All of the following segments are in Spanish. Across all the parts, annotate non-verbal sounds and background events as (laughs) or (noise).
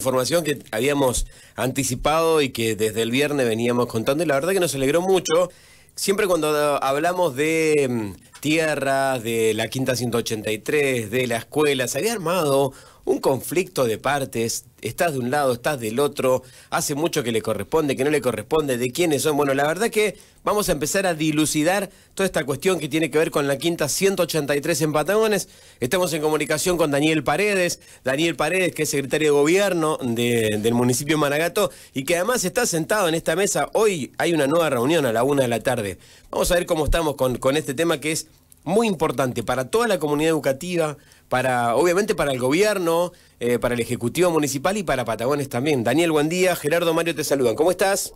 Información que habíamos anticipado y que desde el viernes veníamos contando y la verdad que nos alegró mucho. Siempre cuando hablamos de mm, tierra, de la Quinta 183, de la escuela, se había armado un conflicto de partes, estás de un lado, estás del otro, hace mucho que le corresponde, que no le corresponde, de quiénes son. Bueno, la verdad que vamos a empezar a dilucidar toda esta cuestión que tiene que ver con la quinta 183 en Patagones. Estamos en comunicación con Daniel Paredes, Daniel Paredes, que es secretario de gobierno del municipio de Managato y que además está sentado en esta mesa. Hoy hay una nueva reunión a la una de la tarde. Vamos a ver cómo estamos con, con este tema que es muy importante para toda la comunidad educativa, para obviamente para el gobierno, eh, para el Ejecutivo Municipal y para Patagones también. Daniel, buen día. Gerardo, Mario te saludan. ¿Cómo estás?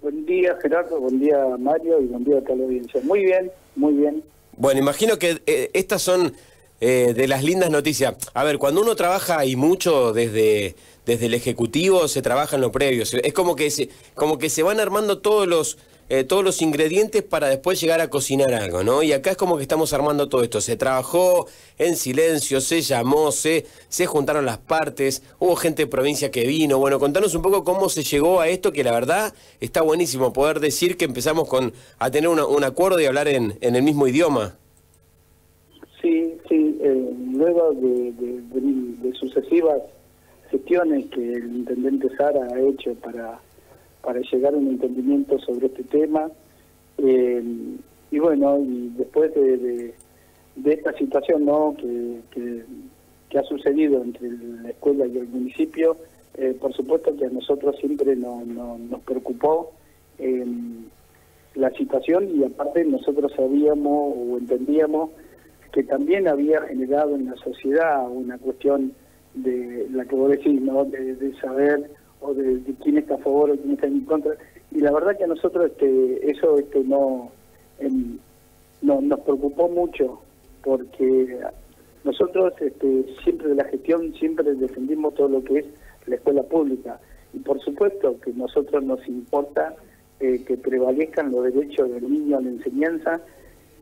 Buen día, Gerardo. Buen día, Mario. Y buen día a toda la audiencia. Muy bien, muy bien. Bueno, imagino que eh, estas son eh, de las lindas noticias. A ver, cuando uno trabaja y mucho desde, desde el Ejecutivo, se trabaja en lo previo. Es como que se, como que se van armando todos los eh, todos los ingredientes para después llegar a cocinar algo, ¿no? Y acá es como que estamos armando todo esto. Se trabajó en silencio, se llamó, se, se juntaron las partes, hubo gente de provincia que vino. Bueno, contanos un poco cómo se llegó a esto, que la verdad está buenísimo poder decir que empezamos con a tener un acuerdo y hablar en, en el mismo idioma. Sí, sí, eh, luego de, de sucesivas gestiones que el intendente Sara ha hecho para para llegar a un entendimiento sobre este tema. Eh, y bueno, y después de, esta situación ¿no? que, que, ha sucedido entre la escuela y el municipio, eh, por supuesto que a nosotros siempre nos preocupó eh, la situación y aparte nosotros sabíamos o entendíamos que también había generado en la sociedad una cuestión de la que vos decís, ¿no? de saber o de, quién está a Y la verdad que a nosotros este, eso este, no, no nos preocupó mucho porque nosotros este, siempre de la gestión siempre defendimos todo lo que es la escuela pública. Y por supuesto que a nosotros nos importa eh, que prevalezcan los derechos del niño a la enseñanza.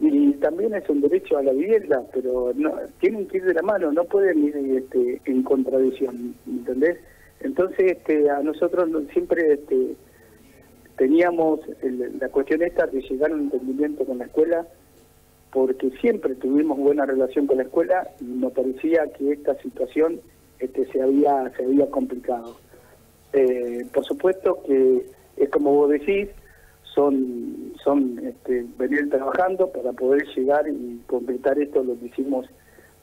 Y también es un derecho a la vivienda, pero no, tienen que ir de la mano, no pueden ir este, en contradicción, ¿entendés? Entonces, este, a nosotros siempre este, teníamos la cuestión esta de llegar a un entendimiento con la escuela, porque siempre tuvimos buena relación con la escuela y nos parecía que esta situación este, se había se había complicado. Eh, por supuesto que es como vos decís, son son este, venir trabajando para poder llegar y completar esto lo que hicimos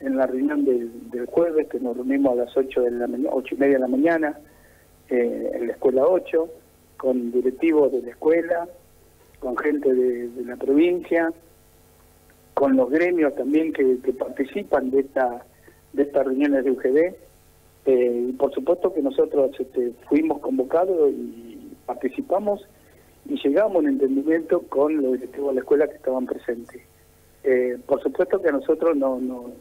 en la reunión del, jueves, que nos reunimos a las 8, de la 8 y media de la mañana, eh, en la escuela 8, con directivos de la escuela, con gente de, la provincia, con los gremios también que, participan de esta de estas reuniones de UGB. Eh, y por supuesto que nosotros este, fuimos convocados y participamos y llegamos a un entendimiento con los directivos de la escuela que estaban presentes. Eh, por supuesto que a nosotros no, no,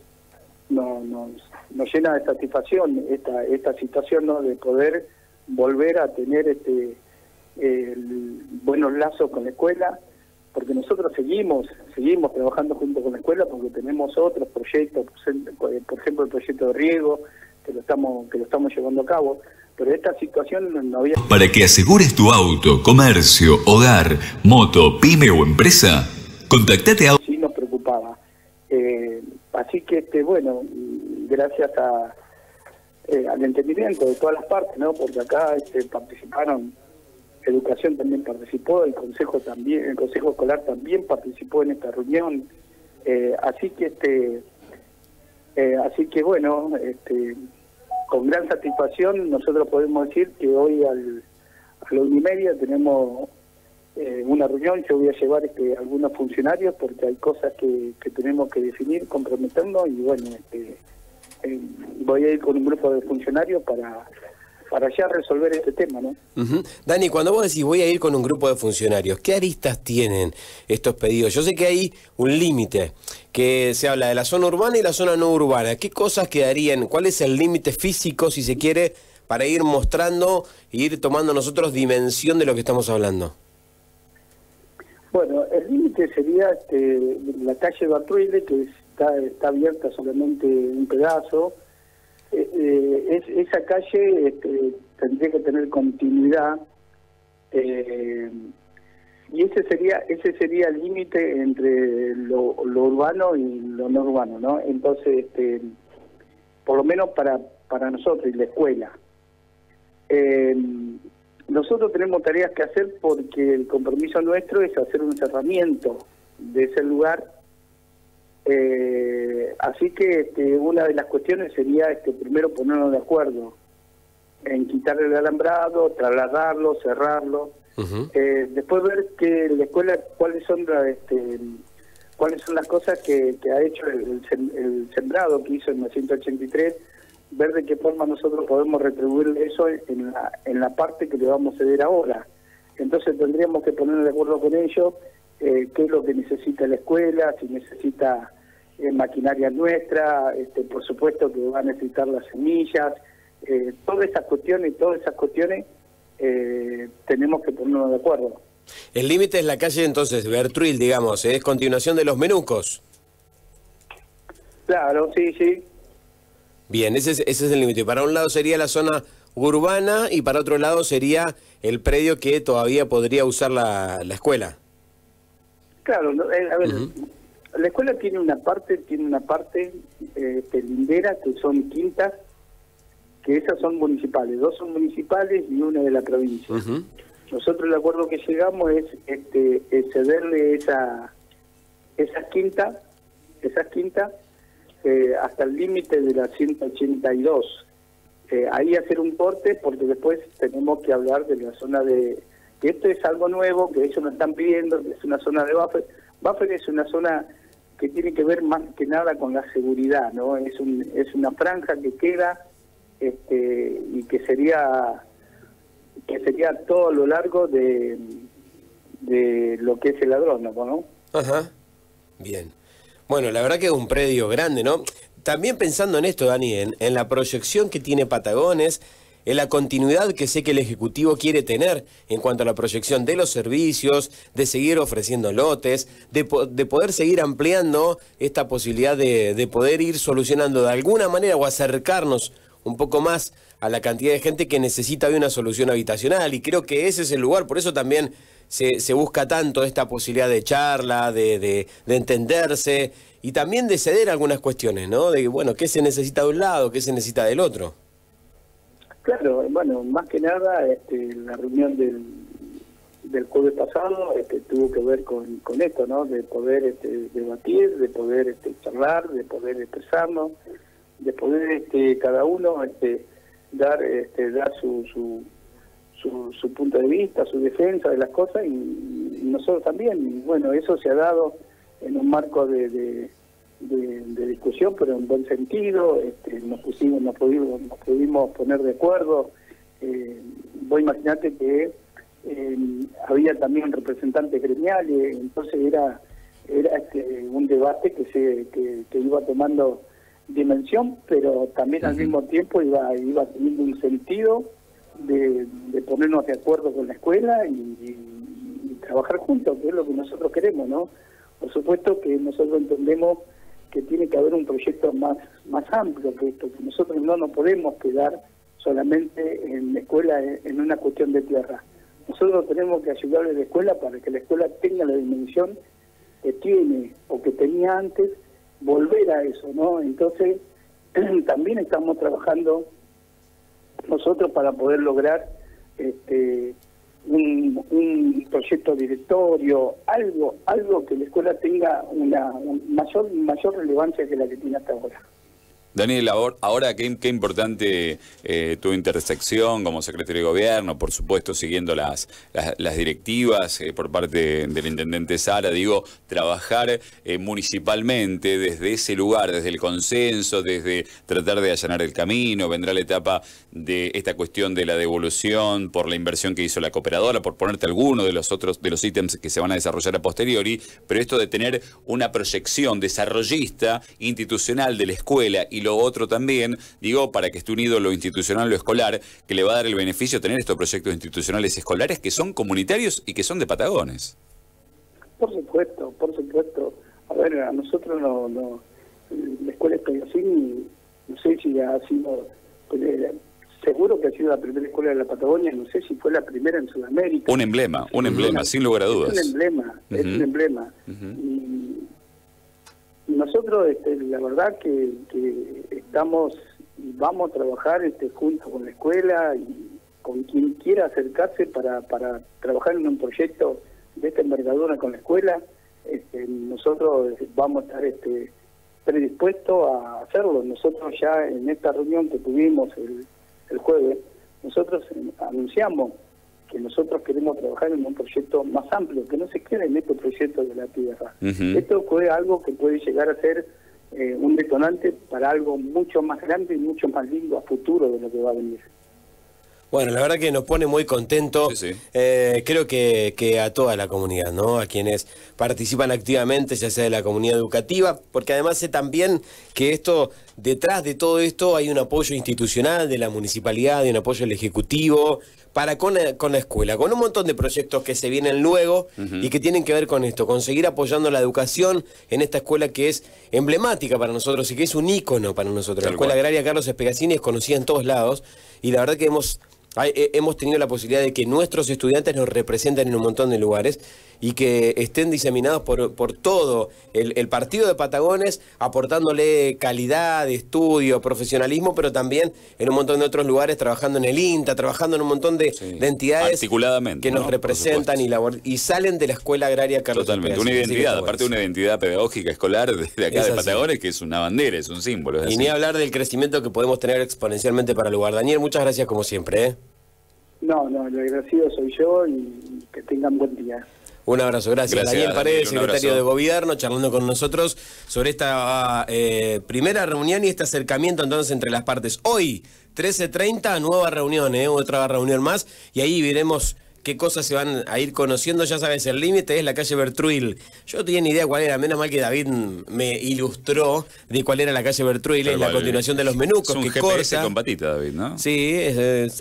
no, nos, nos llena de satisfacción esta, esta situación ¿no? de poder volver a tener este buenos lazos con la escuela, porque nosotros seguimos, seguimos trabajando junto con la escuela porque tenemos otros proyectos, por ejemplo el proyecto de riego, que lo estamos, que lo estamos llevando a cabo, pero esta situación no había... Para que asegures tu auto, comercio, hogar, moto, pyme o empresa, contactate a... Sí nos preocupaba. Eh, Así que, este, bueno, gracias a, eh, al entendimiento de todas las partes, ¿no? Porque acá este, participaron, Educación también participó, el Consejo también, el Consejo Escolar también participó en esta reunión. Eh, así que, este, eh, así que bueno, este, con gran satisfacción nosotros podemos decir que hoy al, a la una y media tenemos eh, una reunión, yo voy a llevar este, algunos funcionarios porque hay cosas que, tenemos que definir, comprometernos y bueno, este, eh, voy a ir con un grupo de funcionarios para para ya resolver este tema, ¿no? Dani, cuando vos decís voy a ir con un grupo de funcionarios, ¿qué aristas tienen estos pedidos? Yo sé que hay un límite, que se habla de la zona urbana y la zona no urbana. ¿Qué cosas quedarían? ¿Cuál es el límite físico, si se quiere, para ir mostrando e ir tomando nosotros dimensión de lo que estamos hablando? Bueno, el límite sería este, la calle Bartruile, que está, está abierta solamente un pedazo, eh, eh, esa calle este, tendría que tener continuidad eh, y ese sería ese sería el límite entre lo, urbano y lo no urbano, ¿no? Entonces, este, por lo menos para para nosotros y la escuela. Nosotros tenemos tareas que hacer porque el compromiso nuestro es hacer un cerramiento de ese lugar. Eh, así que este, una de las cuestiones sería este, primero ponernos de acuerdo en quitarle el alambrado, trasladarlo, cerrarlo, eh, después ver que la escuela cuáles son este, cuáles son las cosas que, ha hecho el, sembrado que hizo en 1983, ver de qué forma nosotros podemos retribuir eso en la, en la parte que le vamos a ceder ahora. Entonces tendríamos que ponernos de acuerdo con ellos eh, qué es lo que necesita la escuela, si necesita eh, maquinaria nuestra, este, por supuesto que va a necesitar las semillas, eh, todas esas cuestiones, todas esas cuestiones tenemos que ponernos de acuerdo. El límite es la calle entonces Bertruil, digamos, es continuación de los menucos. Claro, sí, sí. Bien, ese es, ese es el límite. Para un lado sería la zona urbana y para otro lado sería el predio que todavía podría usar la, la escuela. Claro, eh, a ver, la escuela tiene una parte, tiene una parte eh, lindera que son quintas, que esas son municipales, dos son municipales y una de la provincia. Nosotros el acuerdo que llegamos es, este, cederle esa esas quintas, esas quintas eh, hasta el límite de la 182. Eh, ahí hacer un corte porque después tenemos que hablar de la zona de que esto es algo nuevo, que ellos nos están pidiendo, es una zona de buffer. Buffer es una zona que tiene que ver más que nada con la seguridad, ¿no? Es, un, es una franja que queda este, y que sería que sería todo lo largo de, de lo que es el ladrón, ¿no? Ajá, bien. Bueno, la verdad que es un predio grande, ¿no? También pensando en esto, Dani, en, en la proyección que tiene Patagones, en la continuidad que sé que el Ejecutivo quiere tener en cuanto a la proyección de los servicios, de seguir ofreciendo lotes, de, poder seguir ampliando esta posibilidad de, poder ir solucionando de alguna manera o acercarnos un poco más a la cantidad de gente que necesita de una solución habitacional. Y creo que ese es el lugar, por eso también se, busca tanto esta posibilidad de charla, de, de, de entenderse y también de ceder algunas cuestiones, ¿no? De, bueno, qué se necesita de un lado, qué se necesita del otro. Claro, bueno, más que nada este, la reunión del, del jueves pasado este, tuvo que ver con, con esto, ¿no? De poder este, debatir, de poder este, charlar, de poder expresarnos, de poder este, cada uno este, dar, este, dar su, su, su, punto de vista, su defensa de las cosas y, nosotros también. Y bueno, eso se ha dado en un marco de de, discusión, pero en buen sentido, este, nos pusimos, nos pudimos, nos pudimos poner de acuerdo. Eh, vos imaginate que eh, había también representantes gremiales, entonces era era este, un debate que se que, iba tomando dimensión, pero también al mismo tiempo iba iba teniendo un sentido de, ponernos de acuerdo con la escuela y, trabajar juntos, que es lo que nosotros queremos, ¿no? Por supuesto que nosotros entendemos que tiene que haber un proyecto más, más amplio que esto, que nosotros no nos podemos quedar solamente en la escuela en una cuestión de tierra. Nosotros tenemos que ayudarle a la escuela para que la escuela tenga la dimensión que tiene o que tenía antes, volver a eso, ¿no? Entonces, (clears throat) también estamos trabajando nosotros para poder lograr este, un, proyecto directorio, algo, algo que la escuela tenga una mayor, mayor relevancia que la que tiene hasta ahora. Daniel, ahora qué, importante eh, tu intersección como secretario de gobierno, por supuesto siguiendo las, las, directivas eh, por parte del intendente Sara, digo, trabajar eh, municipalmente desde ese lugar, desde el consenso, desde tratar de allanar el camino, vendrá la etapa de esta cuestión de la devolución por la inversión que hizo la cooperadora, por ponerte alguno de los otros de los ítems que se van a desarrollar a posteriori, pero esto de tener una proyección desarrollista institucional de la escuela y lo otro también, digo, para que esté unido lo institucional, lo escolar, que le va a dar el beneficio tener estos proyectos institucionales escolares que son comunitarios y que son de Patagones. Por supuesto, por supuesto. A ver, a nosotros no, no la escuela así, sé si ha sido, eh, seguro que ha sido la primera escuela de la Patagonia, no sé si fue la primera en Sudamérica. Un emblema, un emblema, sin lugar a dudas. Es un emblema, es un emblema. Y nosotros, este, la verdad que, estamos y vamos a trabajar este, junto con la escuela y con quien quiera acercarse para, para trabajar en un proyecto de esta envergadura con la escuela, este, nosotros vamos a estar este, predispuestos a hacerlo. Nosotros ya en esta reunión que tuvimos el, el jueves, nosotros anunciamos que nosotros queremos trabajar en un proyecto más amplio, que no se quede en este proyecto de la tierra. Esto fue algo que puede llegar a ser eh, un detonante para algo mucho más grande y mucho más lindo a futuro de lo que va a venir. Bueno, la verdad que nos pone muy contentos, eh, creo que, que, a toda la comunidad, ¿no? A quienes participan activamente, ya sea de la comunidad educativa, porque además sé también que esto, detrás de todo esto hay un apoyo institucional de la municipalidad, de un apoyo del Ejecutivo, para con, la escuela, con un montón de proyectos que se vienen luego y que tienen que ver con esto, con seguir apoyando la educación en esta escuela que es emblemática para nosotros y que es un ícono para nosotros. la Escuela Agraria Carlos Espegacini es conocida en todos lados y la verdad que hemos eh, hemos tenido la posibilidad de que nuestros estudiantes nos representen en un montón de lugares y que estén diseminados por, por todo el, partido de Patagones, aportándole calidad, estudio, profesionalismo, pero también en un montón de otros lugares, trabajando en el INTA, trabajando en un montón de, entidades que nos representan y, y salen de la Escuela Agraria Carlos Totalmente, una identidad, aparte de una identidad pedagógica escolar de acá de Patagones, que es una bandera, es un símbolo. y ni hablar del crecimiento que podemos tener exponencialmente para el lugar. Daniel, muchas gracias como siempre. ¿eh? No, no, el agradecido soy yo y que tengan buen día. Un abrazo, gracias. Daniel Paredes, secretario de Gobierno, charlando con nosotros sobre esta eh, primera reunión y este acercamiento entonces entre las partes. Hoy, 13.30, nueva reunión, ¿eh? otra reunión más, y ahí veremos qué cosas se van a ir conociendo. Ya sabes, el límite es la calle Bertruil. Yo no tenía ni idea cuál era, menos mal que David me ilustró de cuál era la calle Bertruil, es la continuación de los menucos. Es un que GPS con patita, David, ¿no? Sí,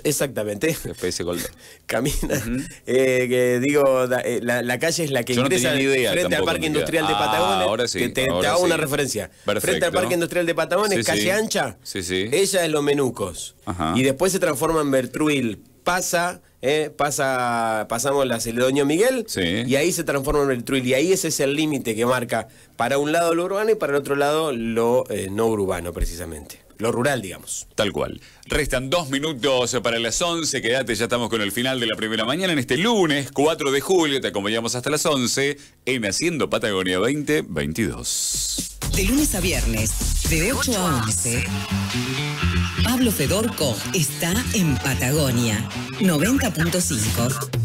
exactamente. GPS. (laughs) Camina. Eh, que digo, eh, la, calle es la que ingresa frente al Parque Industrial de Patagones. ahora sí. Que te, hago una referencia. frente al Parque Industrial de Patagones, calle ancha. Sí, sí. Ella es los menucos. Y después se transforma en Bertruil. Pasa eh, pasa, pasamos la Celedonio Miguel y ahí se transforma en el Truil. Y ahí ese es el límite que marca para un lado lo urbano y para el otro lado lo eh, no urbano, precisamente. Lo rural, digamos. Tal cual. Restan dos minutos para las 11. Quédate, ya estamos con el final de la primera mañana. En este lunes, 4 de julio, te acompañamos hasta las 11 en Haciendo Patagonia 2022. De lunes a viernes, de 8 a 11. Pablo Fedorco está en Patagonia 90.5.